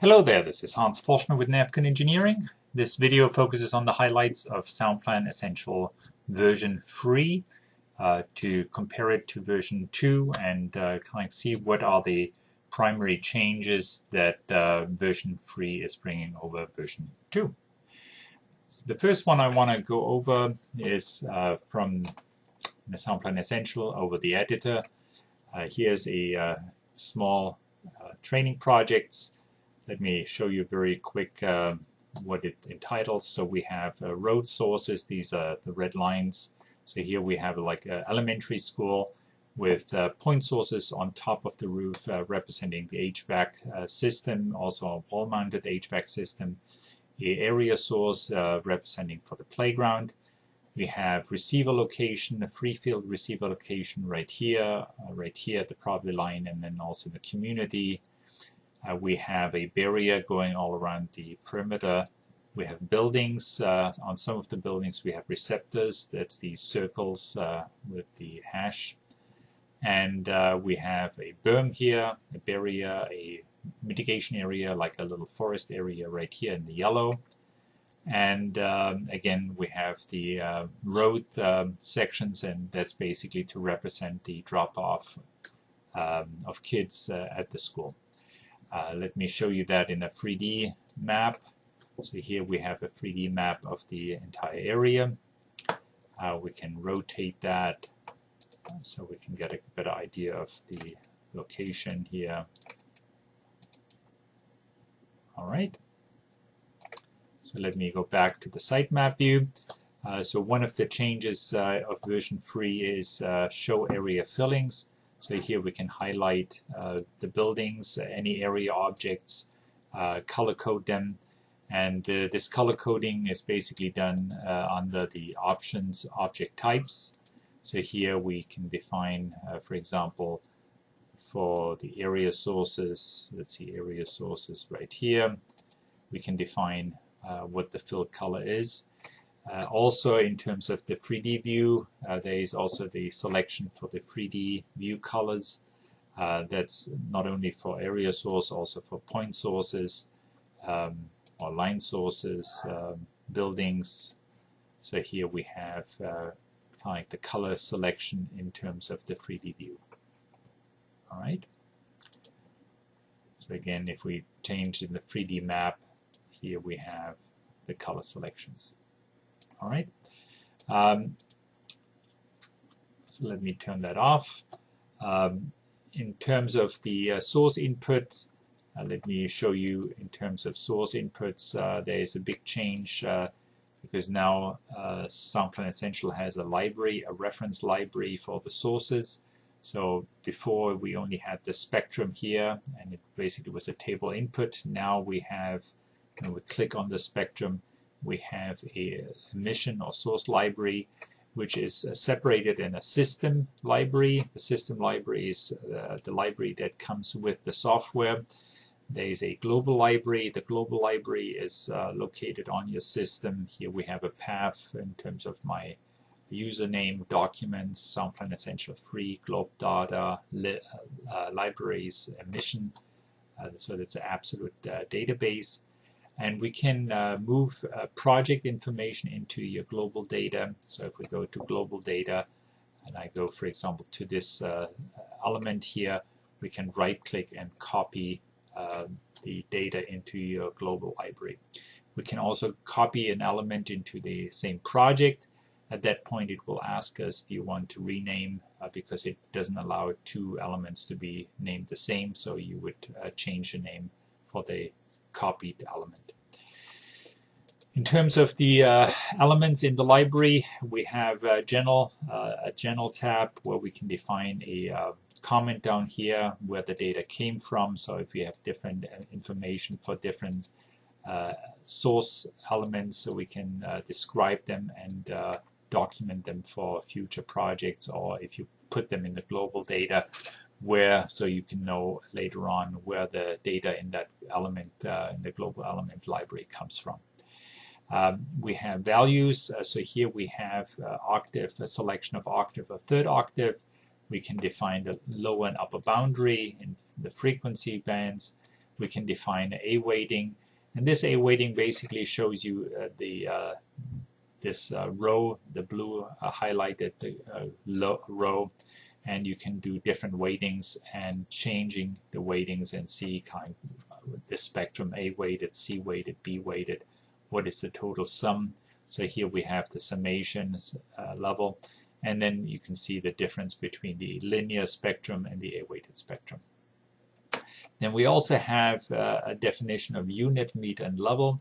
Hello there, this is Hans Forschner with Navcon Engineering. This video focuses on the highlights of SoundPlan Essential version 3 uh, to compare it to version 2 and uh, kind of see what are the primary changes that uh, version 3 is bringing over version 2. So the first one I want to go over is uh, from the SoundPlan Essential over the editor. Uh, here's a uh, small training projects let me show you very quick uh, what it entitles. So we have uh, road sources, these are the red lines. So here we have like elementary school with uh, point sources on top of the roof uh, representing the HVAC uh, system, also a wall-mounted HVAC system, a area source uh, representing for the playground. We have receiver location, a free field receiver location right here, right here at the property line, and then also the community uh, we have a barrier going all around the perimeter. We have buildings. Uh, on some of the buildings we have receptors. That's the circles uh, with the hash. And uh, we have a berm here, a barrier, a mitigation area like a little forest area right here in the yellow. And um, again, we have the uh, road um, sections, and that's basically to represent the drop-off um, of kids uh, at the school. Uh, let me show you that in a 3D map. So here we have a 3D map of the entire area. Uh, we can rotate that so we can get a better idea of the location here. All right. So let me go back to the sitemap view. Uh, so one of the changes uh, of version 3 is uh, show area fillings. So here we can highlight uh, the buildings, any area objects, uh, color code them, and uh, this color coding is basically done uh, under the options object types. So here we can define, uh, for example, for the area sources, let's see area sources right here, we can define uh, what the fill color is. Uh, also in terms of the 3D view, uh, there is also the selection for the 3D view colors. Uh, that's not only for area source, also for point sources um, or line sources, um, buildings. So here we have uh, kind of like the color selection in terms of the 3D view. All right. So again, if we change in the 3D map, here we have the color selections. All right. Um, so let me turn that off. Um, in terms of the uh, source inputs, uh, let me show you in terms of source inputs, uh, there is a big change uh, because now uh, SoundPlan Essential has a library, a reference library for the sources. So before we only had the spectrum here and it basically was a table input. Now we have, when we click on the spectrum, we have a emission or source library which is uh, separated in a system library. The system library is uh, the library that comes with the software. There is a global library. The global library is uh, located on your system. Here we have a path in terms of my username, documents, SoundPlan Essential Free, Globe Data, li uh, libraries, emission. Uh, so that's an absolute uh, database and we can uh, move uh, project information into your global data. So if we go to global data and I go for example to this uh, element here, we can right click and copy um, the data into your global library. We can also copy an element into the same project. At that point it will ask us do you want to rename uh, because it doesn't allow two elements to be named the same so you would uh, change the name for the copied element. In terms of the uh, elements in the library, we have a general, uh, a general tab where we can define a uh, comment down here where the data came from. So if we have different uh, information for different uh, source elements, so we can uh, describe them and document them for future projects, or if you put them in the global data, where so you can know later on where the data in that element uh, in the global element library comes from. Um, we have values, uh, so here we have uh, octave, a selection of octave, a third octave. We can define the lower and upper boundary in the frequency bands. we can define a weighting and this a weighting basically shows you uh, the uh, this uh, row the blue uh, highlighted the uh, row and you can do different weightings and changing the weightings and see kind of the spectrum A weighted, C weighted, B weighted, what is the total sum. So here we have the summation uh, level and then you can see the difference between the linear spectrum and the A-weighted spectrum. Then we also have uh, a definition of unit, meter, and level.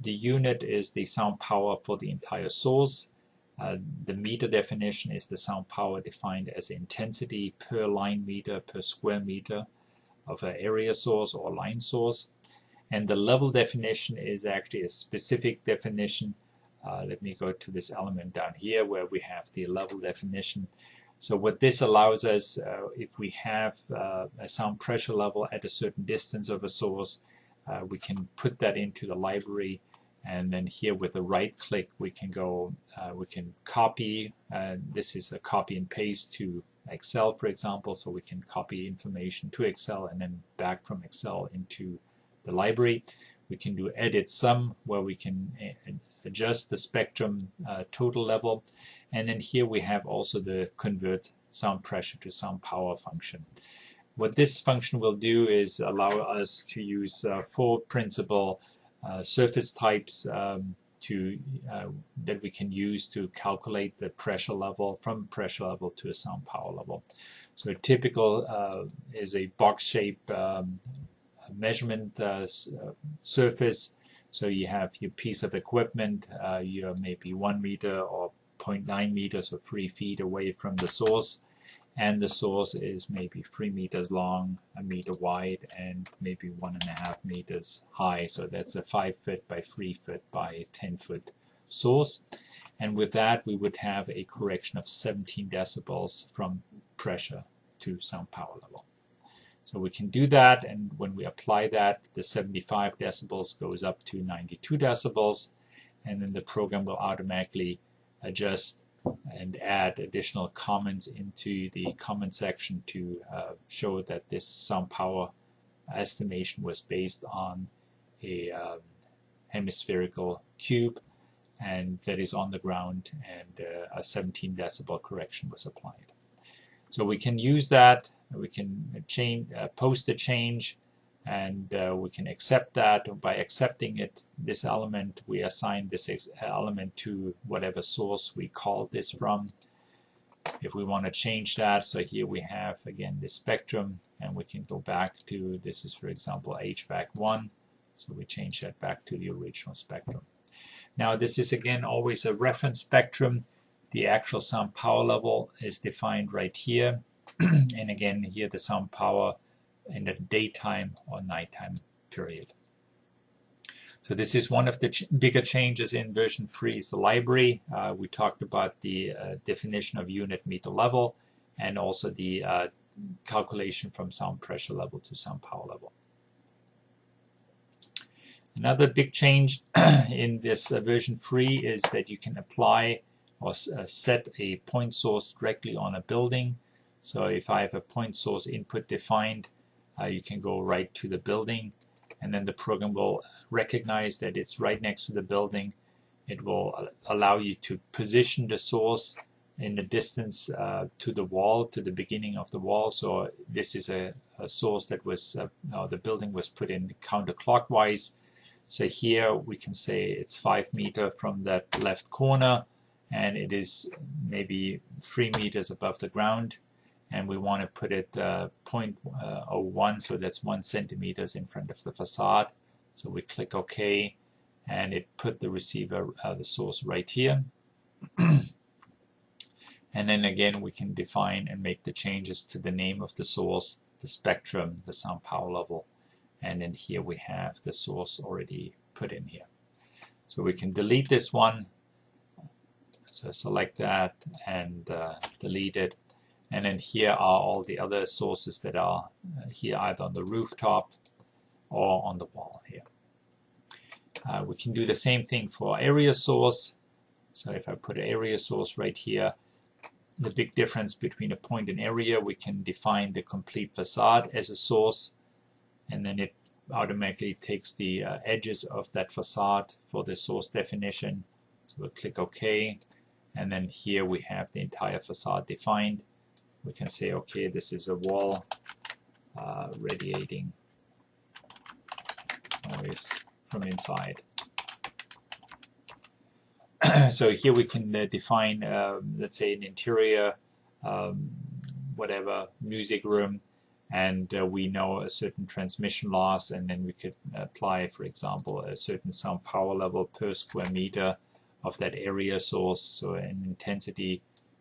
The unit is the sound power for the entire source. Uh, the meter definition is the sound power defined as intensity per line meter per square meter of an area source or line source. And the level definition is actually a specific definition. Uh, let me go to this element down here where we have the level definition. So what this allows us, uh, if we have uh, a sound pressure level at a certain distance of a source, uh, we can put that into the library and then here with a right click we can go uh, we can copy uh, this is a copy and paste to Excel for example so we can copy information to Excel and then back from Excel into the library. We can do edit sum where we can uh, adjust the spectrum uh, total level. And then here we have also the convert sound pressure to sound power function. What this function will do is allow us to use uh, four principal uh, surface types um, to uh, that we can use to calculate the pressure level from pressure level to a sound power level. So a typical uh, is a box shape um, measurement uh, uh, surface. So you have your piece of equipment, uh, you're maybe one meter or 0.9 meters or three feet away from the source and the source is maybe three meters long, a meter wide, and maybe one and a half meters high. So that's a five foot by three foot by 10 foot source. And with that, we would have a correction of 17 decibels from pressure to sound power level. So we can do that, and when we apply that, the 75 decibels goes up to 92 decibels, and then the program will automatically adjust and add additional comments into the comment section to uh, show that this sound power estimation was based on a um, hemispherical cube and that is on the ground and uh, a 17 decibel correction was applied. So we can use that, we can change, uh, post a change and uh, we can accept that. By accepting it this element we assign this element to whatever source we called this from. If we want to change that so here we have again the spectrum and we can go back to this is for example HVAC 1 so we change that back to the original spectrum. Now this is again always a reference spectrum. The actual sound power level is defined right here and again here the sound power in the daytime or nighttime period. So this is one of the ch bigger changes in version 3 is the library. Uh, we talked about the uh, definition of unit meter level and also the uh, calculation from sound pressure level to sound power level. Another big change in this uh, version 3 is that you can apply or uh, set a point source directly on a building. So if I have a point source input defined, uh, you can go right to the building and then the program will recognize that it's right next to the building. It will allow you to position the source in the distance uh, to the wall, to the beginning of the wall. So this is a, a source that was, uh, the building was put in counterclockwise. So here we can say it's five meter from that left corner and it is maybe three meters above the ground and we want to put it uh, 0.01 so that's one centimeters in front of the facade. So we click OK and it put the receiver uh, the source right here. And then again we can define and make the changes to the name of the source the spectrum the sound power level and then here we have the source already put in here. So we can delete this one. So select that and uh, delete it and then here are all the other sources that are uh, here either on the rooftop or on the wall here. Uh, we can do the same thing for area source. So if I put area source right here, the big difference between a point and area, we can define the complete facade as a source and then it automatically takes the uh, edges of that facade for the source definition. So we'll click OK. And then here we have the entire facade defined. We can say, okay, this is a wall uh, radiating noise from inside. so here we can uh, define, uh, let's say, an interior, um, whatever, music room, and uh, we know a certain transmission loss, and then we could apply, for example, a certain sound power level per square meter of that area source, so an intensity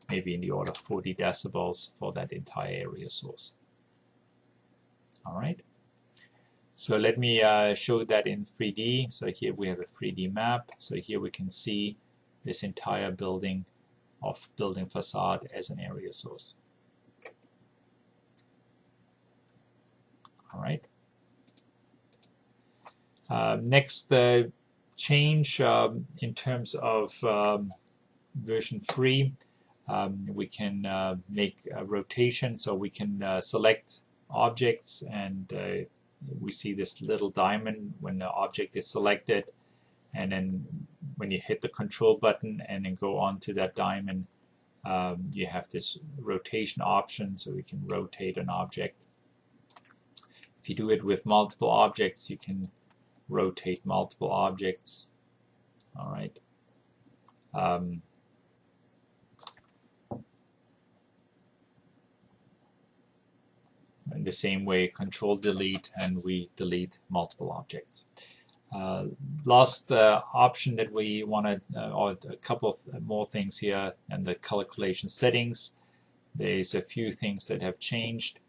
maybe in the order of 40 decibels for that entire area source. All right. So let me uh, show that in 3D. So here we have a 3D map. So here we can see this entire building of building facade as an area source. All right. Uh, next uh, change um, in terms of um, version 3, um, we can uh, make a rotation so we can uh, select objects and uh, we see this little diamond when the object is selected. And then when you hit the control button and then go on to that diamond um, you have this rotation option so we can rotate an object. If you do it with multiple objects you can rotate multiple objects. Alright um, the same way control delete and we delete multiple objects uh, last uh, option that we wanted, uh, or a couple of more things here, and the calculation settings. There's a few things that have changed.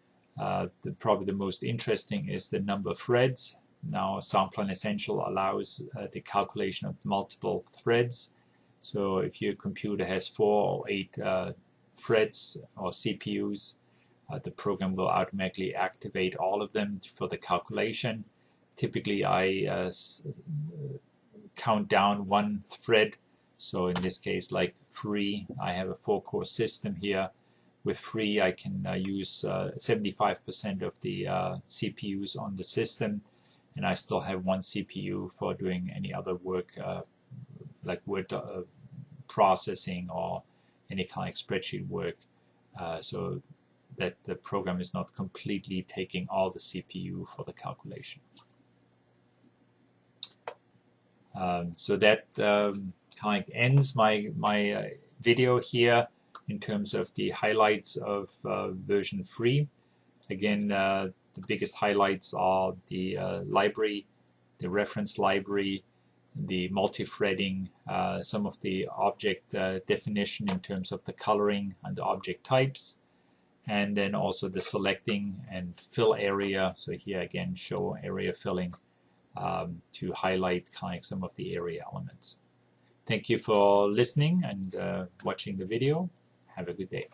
Uh, the, probably the most interesting is the number of threads. Now SoundPlan Essential allows uh, the calculation of multiple threads. So if your computer has four or eight threads or CPUs, the program will automatically activate all of them for the calculation. Typically I uh, count down one thread. So in this case like free I have a four core system here. With free I can uh, use 75% uh, of the uh, CPUs on the system. And I still have one CPU for doing any other work uh, like word uh, processing or any kind of spreadsheet work. So that the program is not completely taking all the CPU for the calculation. Um, so that um, kind of ends my, my uh, video here in terms of the highlights of uh, version 3. Again, uh, the biggest highlights are the uh, library, the reference library, the multi-threading, uh, some of the object uh, definition in terms of the coloring and the object types, and then also the selecting and fill area. So here again, show area filling um, to highlight kind of some of the area elements. Thank you for listening and uh, watching the video. Have a good day.